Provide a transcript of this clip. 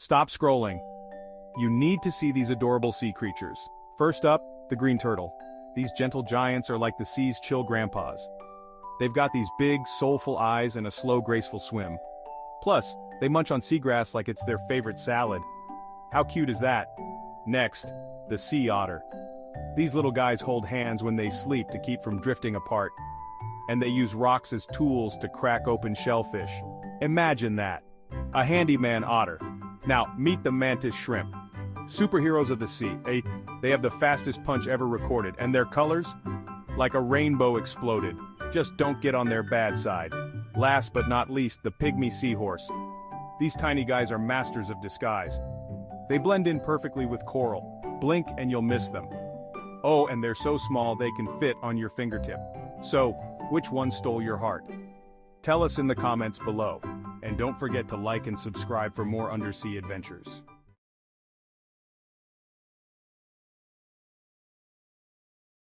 Stop scrolling. You need to see these adorable sea creatures. First up, the green turtle. These gentle giants are like the sea's chill grandpas. They've got these big, soulful eyes and a slow, graceful swim. Plus, they munch on seagrass like it's their favorite salad. How cute is that? Next, the sea otter. These little guys hold hands when they sleep to keep from drifting apart. And they use rocks as tools to crack open shellfish. Imagine that. A handyman otter. Now, meet the mantis shrimp. Superheroes of the sea. They, they have the fastest punch ever recorded, and their colors? Like a rainbow exploded. Just don't get on their bad side. Last but not least, the pygmy seahorse. These tiny guys are masters of disguise. They blend in perfectly with coral. Blink and you'll miss them. Oh, and they're so small they can fit on your fingertip. So, which one stole your heart? Tell us in the comments below. And don't forget to like and subscribe for more undersea adventures.